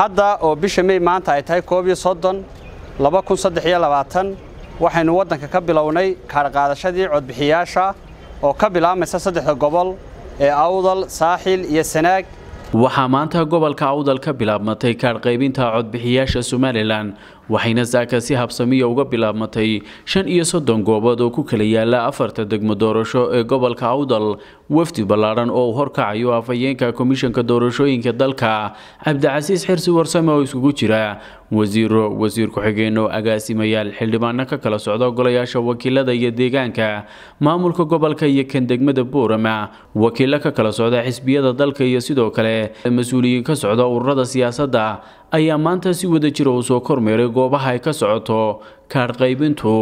hadda oo bisha mey maanta ay tahay koob iyo soddon laba kun saddex iyo labaatan waxaynu waddanka ka bilownay kaarqaadashadii codbixiyaasha oo ka bilaabmaysa saddexda gobol ee awdal saaxil iyo sanaag waxaa maanta gobolka awdal ka bilaabmatay kaadhqaybinta codbixiyaasha somalilan waxayna saaka si habsamiya uga bilaabmatay shan iyo soddon goobood oo ku kala yaalla afarta degmo doorasho ee gobolka awdal wafdi ballaadhan oo uu horkacayo afhayeenka komishanka doorashooyinka dalka cabdicasiis xirsi warsame oo iskugu jira. Wasiiro wasiir ku-xigeenno agaasimayaal xildhibaano ka kala socda golayaasha wakiilada iyo deegaanka maamulka gobolka iyo kan degmada boorama wakiilo ka kala socda xisbiyada dalka iyo sidoo kale mas'uuliyiin ka socda ururada siyaasadda ayaa maanta si wada jira uu soo kormeeray goobaha ay ka socoto kaadhqaybintu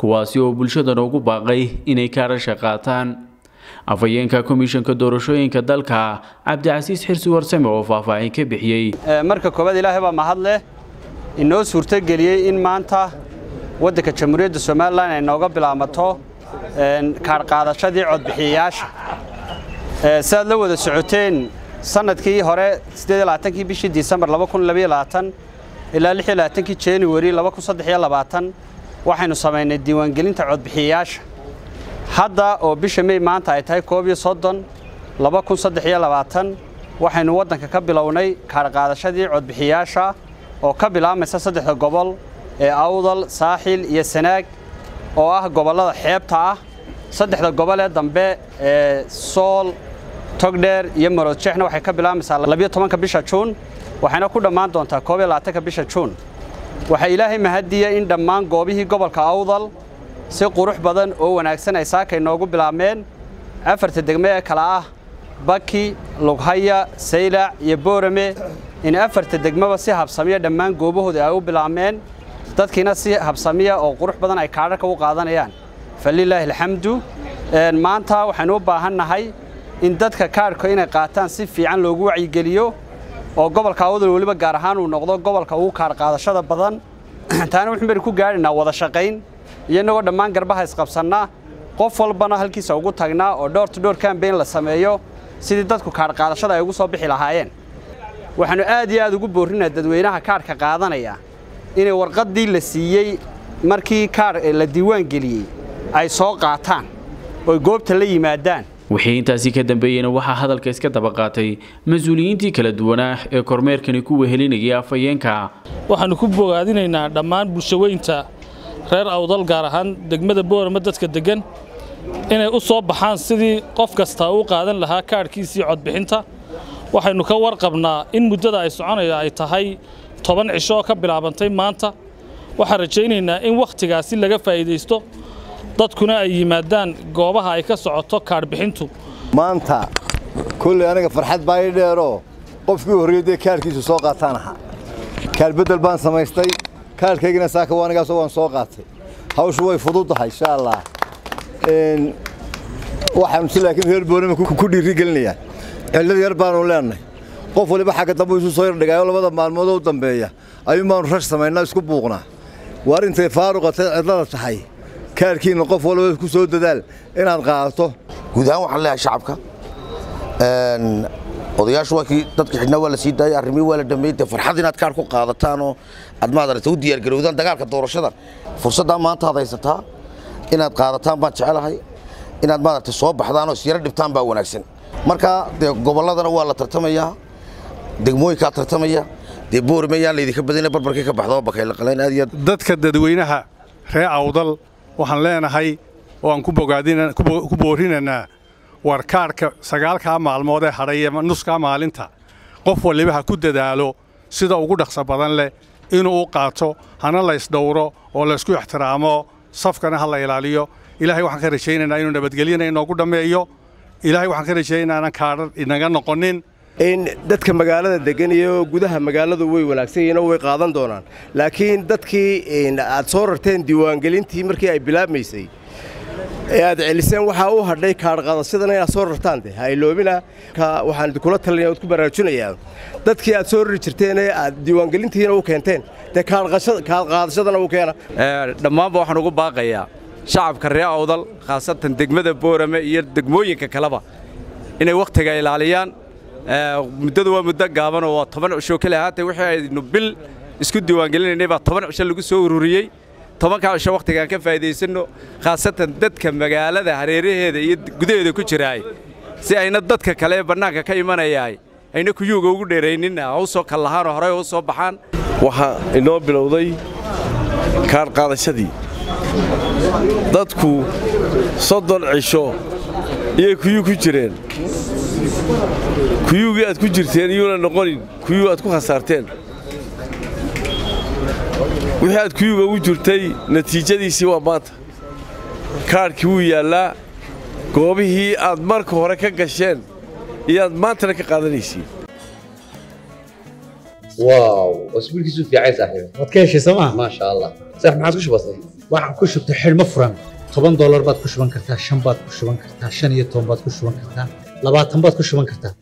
kuwaasi oo bulshadana ugu baaqay inay kaadhasha qaataan. Afhayeenka komishanka doorashooyinka dalka cabdicasiis xirsi warsame oo faahfaahin ka bixiyey. Marka koowaad ilaahay baa mahad leh inoo suurtogeliyey in maanta waddanka jamhuuriyadda somalilan ay nooga bilaabmato kaadhqaadashadii codbixiyayaasha. Siaad la wada socoteen sannadkii hore kii bishii disembar ilaa kii januari waxaynu samaynay diiwaangelinta codbixiyayaasha. Hadda oo bisha mey maanta ay tahay waxaynu waddanka ka bilownay kaadhqaadashadii codbixiyaasha oo ka bilaabmaysa saddexda gobol ee awdal saaxil iyo sanaag oo ah gobollada xeebta ah saddexda gobol ee dambe ee sool togdheer iyo maroodjeexna waxay ka bilaabmaysaa labiyo tobanka bisha juun waxayna ku dhammaan doontaa koob iyo labaatanka bisha juun. Waxaa ilaahay mahadiya in dhammaan goobihii gobolka awdal si qurux badan oo wanaagsan ay saakay noogu bilaabmeen. Afarta degme ee kale ah baki lughaya saylac iyo boorame in afarta degmaba si habsamiya dhammaan goobahooda ay u bilaabmeen dadkiina si habsamiya oo qurux badan ay kaadharka u qaadanayaan. Falilaahi alxamdu maanta waxaynu u baahannahay in dadka kaadhka inay qaataan si fiican loogu wacyigeliyo oo gobolka awdal weliba gaar ahaan uu noqdo gobolka ugu kaadhqaadashada badan. Taana wuxuun baynu ku gaadhaynaa wada shaqayn iyo innagoo dhammaan garbaha isqabsannaa qof walbana halkiisa ugu tagnaa oo dhowr to dhowr kambayn la sameeyo sidii dadku kaadhqaadashada ay ugu soo bixi lahaayeen. Waxaannu aad iyo aad ugu boorrinaa dadweynaha kaadhka qaadanaya inay warqaddii la siiyey markii kaadh la diiwaan geliyey ay soo qaataan oy goobta la yimaadaan wixii intaasi ka dambeeyeyna waxaa hadalka iska daba qaatay mas'uuliyiintii kala duwanaa ee kormeerkani ku wehelinayay afhayeenka. Waxaannu ku bogaadinaynaa dhammaan bulshaweynta reer awdal gaar ahaan degmada boorama dadka deggan inay u soo baxaan sidii qof kasta u qaadan lahaa kaadhkiisii codbixinta. Waxaynu ka warqabnaa in muddada ay soconaya ay tahay toban cisho oo ka bilaabantay maanta. Waxaan rajaynaynaa in wakhtigaasi laga faa'iidaysto dadkuna ay yimaadaan goobaha ay ka socoto kaadhbixintu maanta kolley aniga farxad baa ii dheeroo qofkii horreeyey dee kaadhkiisu soo qaataan ahaa. Kaadh beddel baan samaystay. Kaadhkaygina saaka waanigaasoo waan soo qaatay. Hawshu way fududdahay insha allah waxaanu si laakiin reer boorama ku dhiiri gelinayaa cillad yar baanu leennahay qof waliba xagga dambu isu soo yardhigaayo labada maalmood oo u dambeeya. Ayuun baanu rash samaynaa isku buuqnaa. Waar intay faaruqatay cidlada tahay kaarkiinna qof walba ku soo dadaal inaad qaadato. Guud ahaan waxaan leeyahay shacabka odayaashu waa kii dadka xidhnaa waa la sii daayay arrimihii waa la dhameeyey dee farxad inaad kaar ku qaadataan oo aad maadarata u diyaargarowdaan dagaalka doorashada. Fursaddaa maanta aad haysataa inaad qaadataan baan jecelahay inaad maadarata soo baxdaan oo isyaro dhibtaan baa wanaagsan. Marka dee gobolladana waa la tartamayaa degmooyinkaa tartamaya dee boorime yaan laydinka badina barbarkii ka baxdo bakayla qalayn aad iyo dadka dadweynaha ree awdal waxaan leenahay oo aan ku boorinaynaa war kaadhka sagaalkaa maalmood ee hadhay ee nuskaa maalinta. Qof waliba ha ku dadaalo sida ugu dhaqso badan leh inuu u qaato hana laysdhowro oo laysku ixtiraamo safkana ha la ilaaliyo. Ilaahay waxaan ka rajaynaynaa inuu nabadgelyana inoogu dhammeeyo ilaahay waxaan ka rajaynaynaa inaan kaadhan inaga noqonin. in dadka magaalada degan iyo gudaha magaaladu way wanaagsan yihiin oo way qaadan doonaan. Laakiin dadkii aad soo rarteen diiwaangelintii markii ay bilaabmaysay ee aad celiseen waxaa u hadhay kaadhqaadashadana inaad soo rartaan de hayloobina waxaan idinkula talinaya ood ku baraarujinayaa. Dadkii aad soo rari jirteen ee aad diiwaangelintiina u keenteen dee kaadhqaadashadana u keena dhammaanba waxaan ugu baaqayaa shacabka reer awdal khaasatan degmada boorame iyo degmooyinka kaleba inay wakhtiga ilaaliyaan muddadu waa muddo gaabanoo waa toban cisho kale. Haatee wixii aynu bil isku diiwaangelinaynay baa toban cisho lagu soo ururiyey. Tobankaa cisho wakhtigaan ka faa'iidaysanno khaasatan dadka magaalada hareeraheeda iyo gudaheeda ku jiraay. Si ayna dadka kale ee bannaanka ka imanayaay ayna kuyuuga ugu dheeraynin ha u soo kallahaanoo horey u soo baxaan. Waxaa inoo bilowday kaar qaadashadii. Dadku soddon cisho iyay kuyuu ku jireen kuyuugii aad ku jirteen iyuuna noqonin kuyuu aad ku khasaarteen wixii aad kuyuuga ugu jirtay natiijadiisii waa maanta kaadhkii wuu yaallaa goobihii aad marka hore ka gasheen iyaad maantana ka qaadanaysiin واو واسبوع كيسو في عايز صاحبي waad ka heshay sooma ما شاء الله صح ما عاد وش بصي waxaan ku shubtay xidhmo furan toban doolar baad ku shuban kartaa shan baad ku shuban kartaa shan iyo toban baad ku shuban kartaa labaatan baad ku shuban kartaa